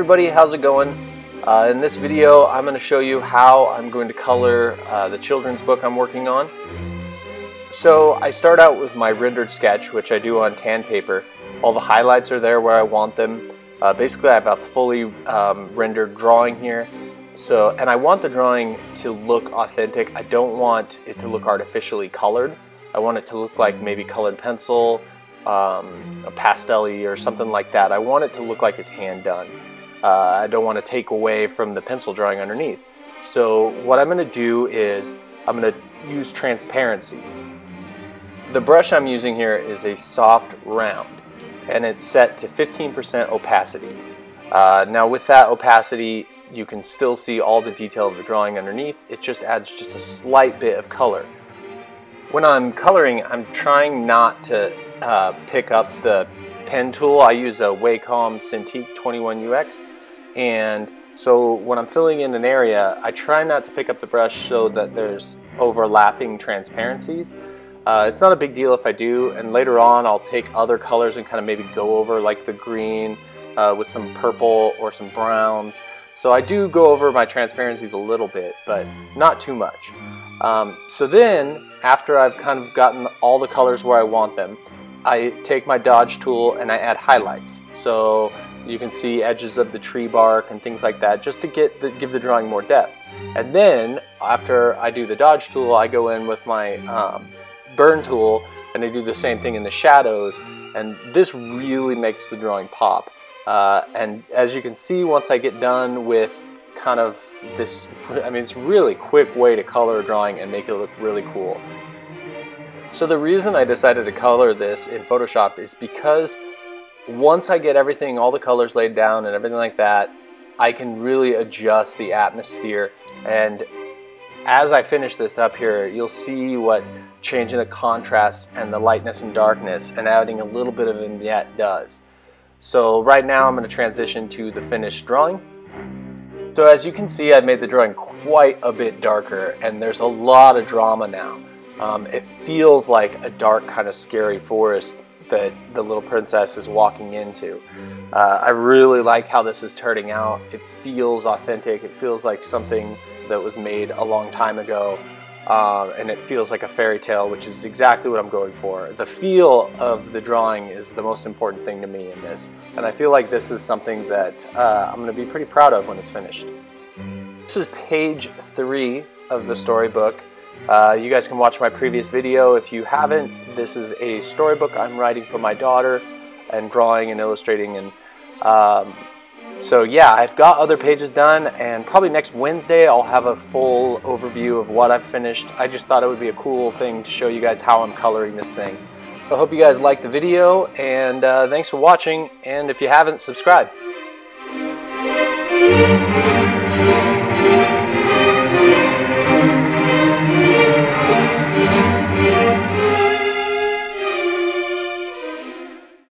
everybody, how's it going? Uh, in this video I'm going to show you how I'm going to color uh, the children's book I'm working on. So I start out with my rendered sketch which I do on tan paper. All the highlights are there where I want them. Uh, basically I have a fully um, rendered drawing here. So, and I want the drawing to look authentic. I don't want it to look artificially colored. I want it to look like maybe colored pencil, um, a pastel or something like that. I want it to look like it's hand done. Uh, I don't want to take away from the pencil drawing underneath. So what I'm going to do is I'm going to use transparencies. The brush I'm using here is a soft round and it's set to 15% opacity. Uh, now with that opacity you can still see all the detail of the drawing underneath. It just adds just a slight bit of color. When I'm coloring I'm trying not to uh, pick up the pen tool. I use a Wacom Cintiq 21UX and so when I'm filling in an area, I try not to pick up the brush so that there's overlapping transparencies. Uh, it's not a big deal if I do, and later on I'll take other colors and kind of maybe go over like the green uh, with some purple or some browns. So I do go over my transparencies a little bit, but not too much. Um, so then, after I've kind of gotten all the colors where I want them, I take my dodge tool and I add highlights. So you can see edges of the tree bark and things like that just to get the, give the drawing more depth. And then after I do the dodge tool, I go in with my um, burn tool and I do the same thing in the shadows. And this really makes the drawing pop. Uh, and as you can see, once I get done with kind of this, I mean, it's really quick way to color a drawing and make it look really cool. So the reason I decided to color this in Photoshop is because once I get everything, all the colors laid down and everything like that, I can really adjust the atmosphere. And as I finish this up here, you'll see what changing the contrast and the lightness and darkness and adding a little bit of vignette does. So right now I'm going to transition to the finished drawing. So as you can see, I've made the drawing quite a bit darker and there's a lot of drama now. Um, it feels like a dark kind of scary forest that the little princess is walking into. Uh, I really like how this is turning out. It feels authentic. It feels like something that was made a long time ago. Uh, and it feels like a fairy tale, which is exactly what I'm going for. The feel of the drawing is the most important thing to me in this. And I feel like this is something that uh, I'm going to be pretty proud of when it's finished. This is page three of the storybook. Uh, you guys can watch my previous video. If you haven't, this is a storybook I'm writing for my daughter and drawing and illustrating. And um, so yeah, I've got other pages done and probably next Wednesday I'll have a full overview of what I've finished. I just thought it would be a cool thing to show you guys how I'm coloring this thing. I hope you guys liked the video and uh, thanks for watching and if you haven't, subscribe.